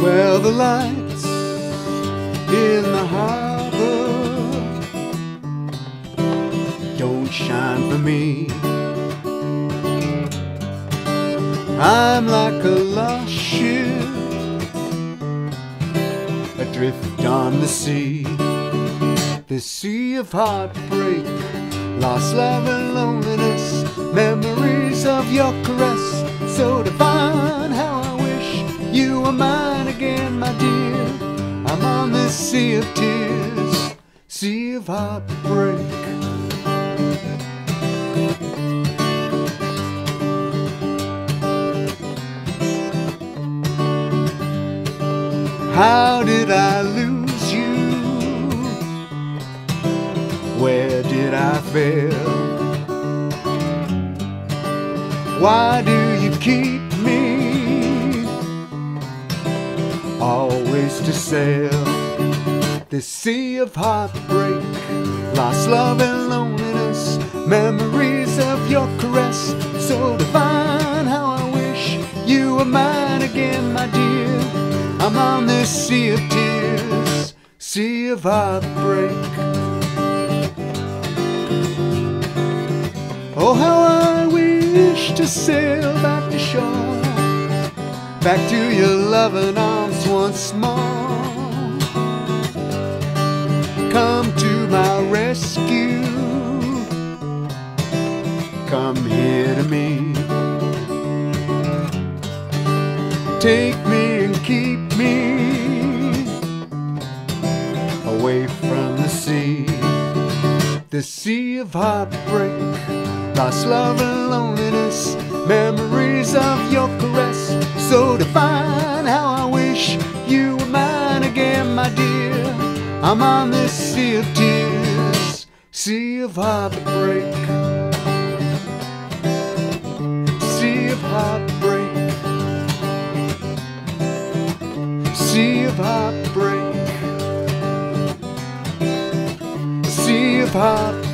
the lights in the harbor don't shine for me. I'm like a lost ship adrift on the sea, the sea of heartbreak, lost love and loneliness, memories of your caress, so divine. How I you are mine again, my dear. I'm on this sea of tears, sea of heartbreak. How did I lose you? Where did I fail? Why do you keep always to sail? this sea of heartbreak, lost love and loneliness, memories of your caress, so divine. How I wish you were mine again, my dear. I'm on this sea of tears, sea of heartbreak. Oh, how I wish to sail back to shore, back to your loving arms once more. Come to my rescue, come here to me. Take me and keep me away from the sea. The sea of heartbreak, lost love and loneliness, memories of your caress, so divine. My dear. I'm on this sea of tears, sea of heartbreak, sea of heartbreak. sea of heartbreak, sea of heartbreak.